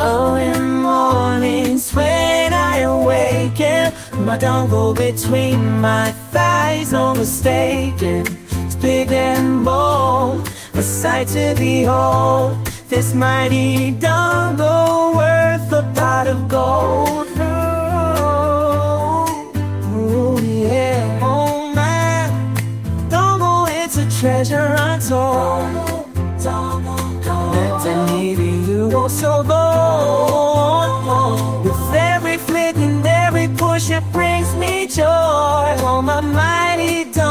Oh, in mornings when I awaken My dongle between my thighs, no mistaken It's big and bold, a sight to behold. This mighty dongle worth a pot of gold. Oh, oh, oh it's a treasure untold so bold With every flick and every push it brings me joy. On my mighty mind